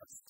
Thank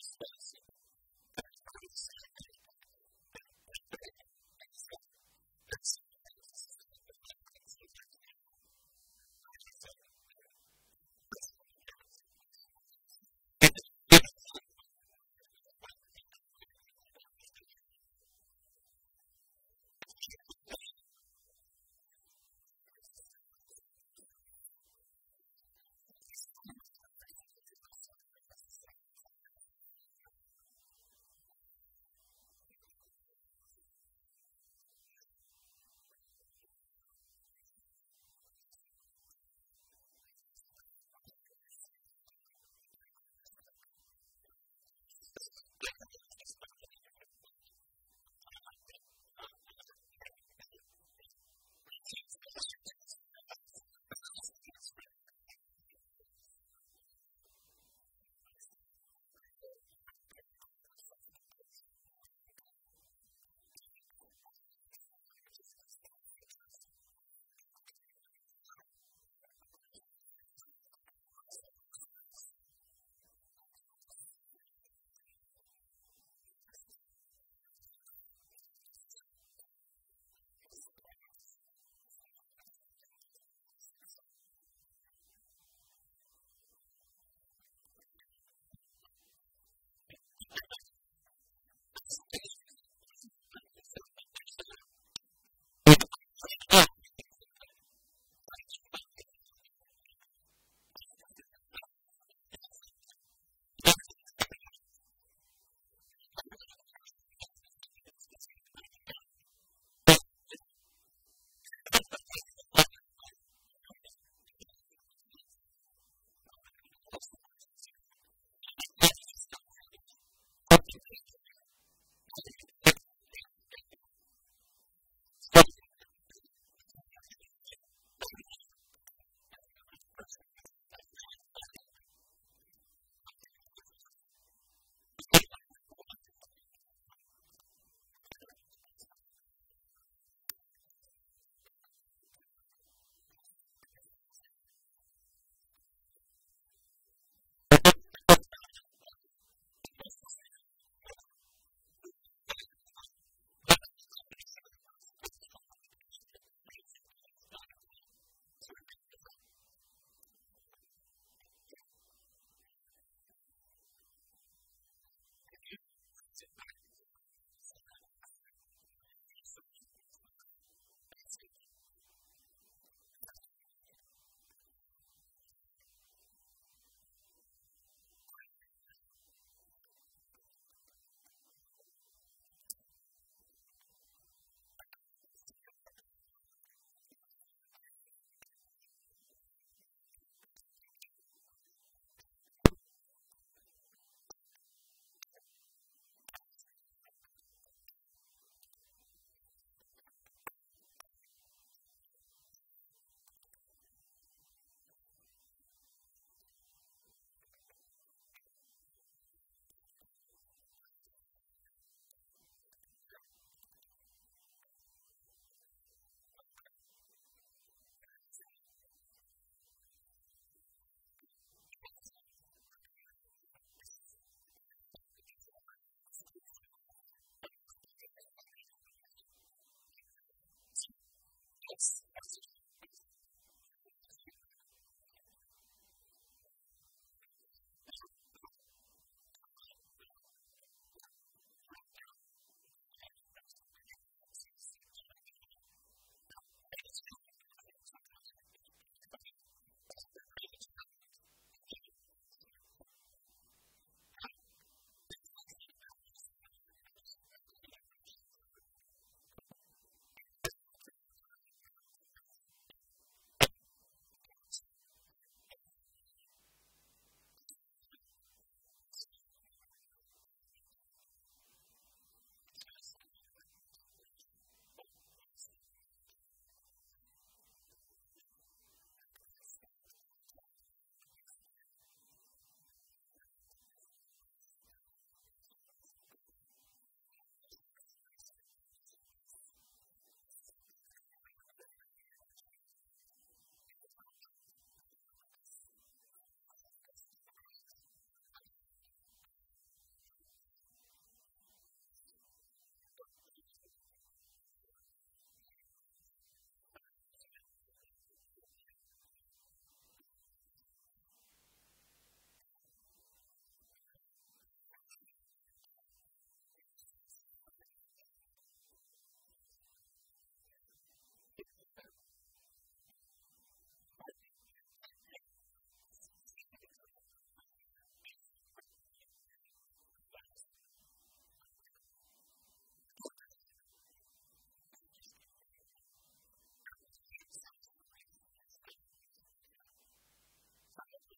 spouse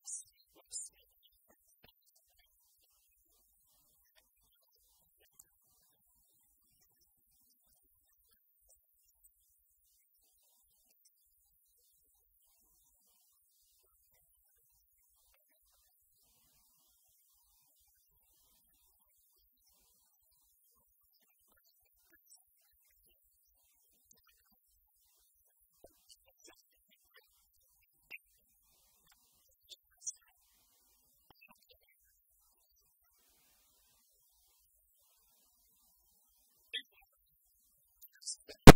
Let's different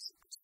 Thank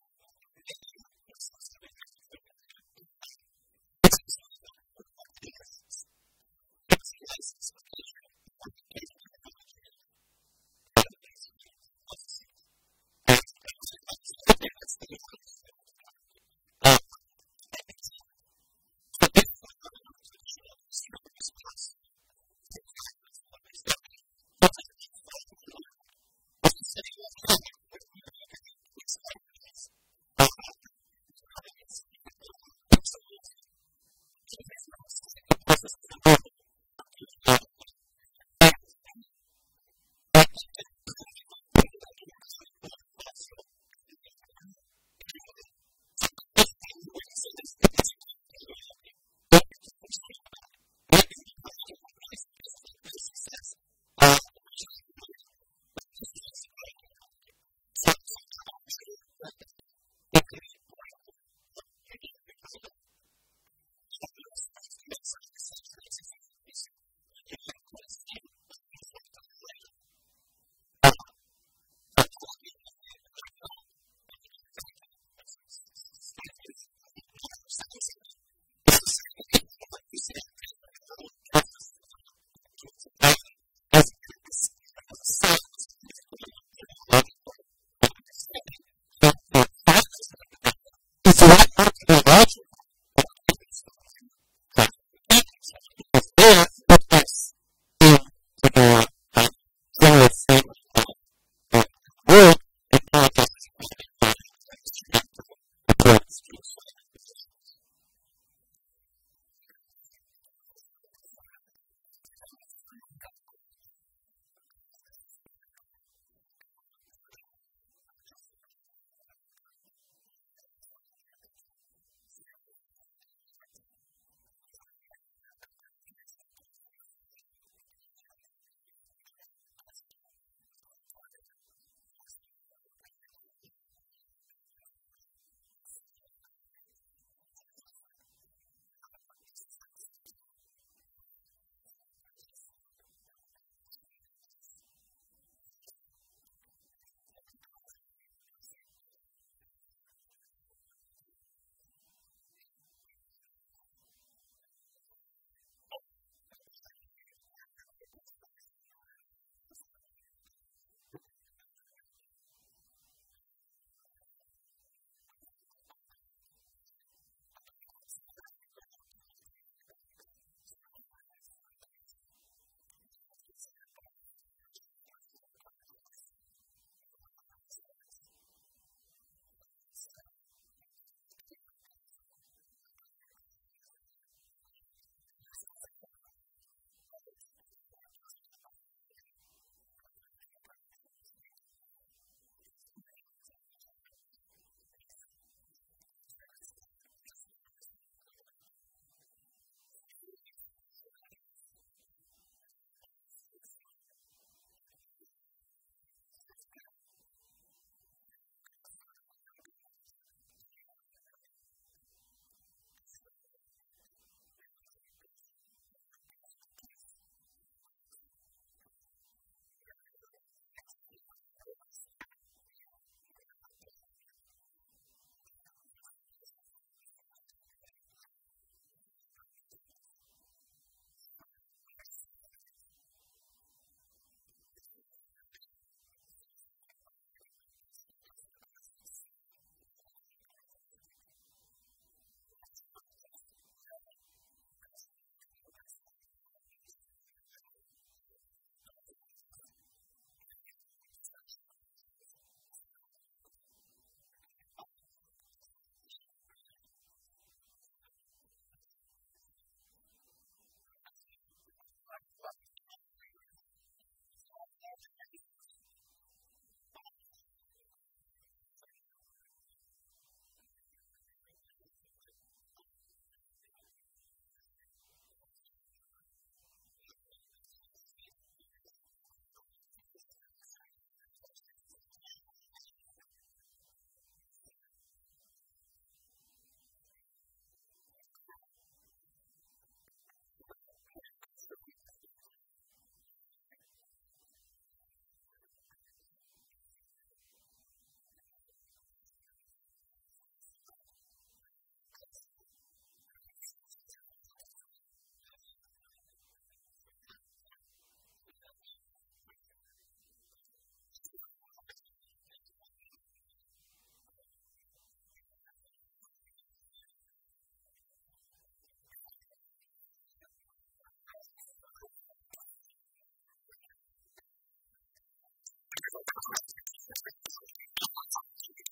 私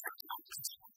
たちは。